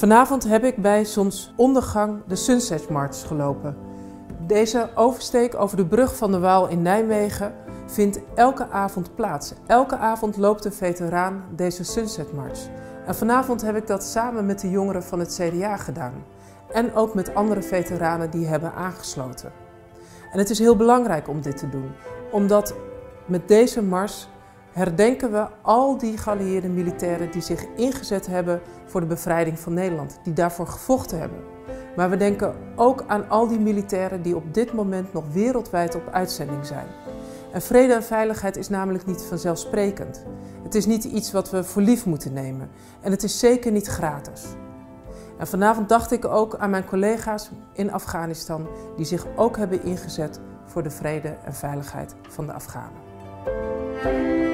Vanavond heb ik bij zonsondergang de Sunset March gelopen. Deze oversteek over de brug van de Waal in Nijmegen vindt elke avond plaats. Elke avond loopt een veteraan deze Sunset March. En vanavond heb ik dat samen met de jongeren van het CDA gedaan. En ook met andere veteranen die hebben aangesloten. En het is heel belangrijk om dit te doen, omdat met deze mars herdenken we al die geallieerde militairen die zich ingezet hebben voor de bevrijding van Nederland, die daarvoor gevochten hebben. Maar we denken ook aan al die militairen die op dit moment nog wereldwijd op uitzending zijn. En vrede en veiligheid is namelijk niet vanzelfsprekend. Het is niet iets wat we voor lief moeten nemen. En het is zeker niet gratis. En vanavond dacht ik ook aan mijn collega's in Afghanistan die zich ook hebben ingezet voor de vrede en veiligheid van de Afghanen.